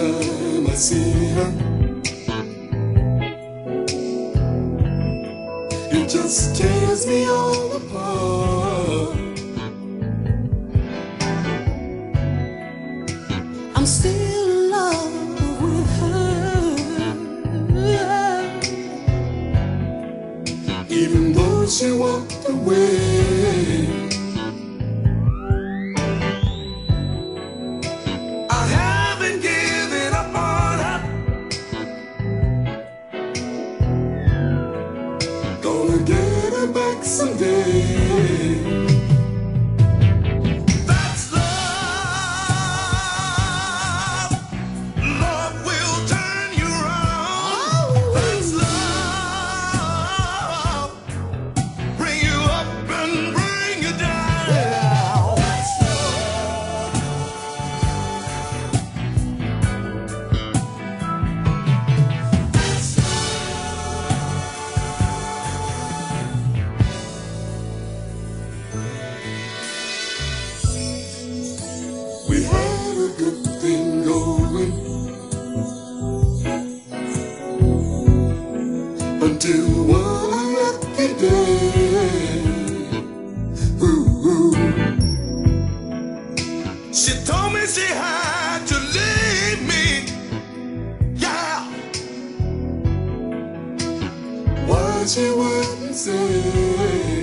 I see her, it just tears me all apart. I'm still in love with her. Even though she walked away. Get her back someday. Until one lucky day. Ooh, ooh. She told me she had to leave me. Yeah. Why she wouldn't say?